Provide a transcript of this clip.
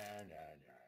Yeah, yeah, yeah.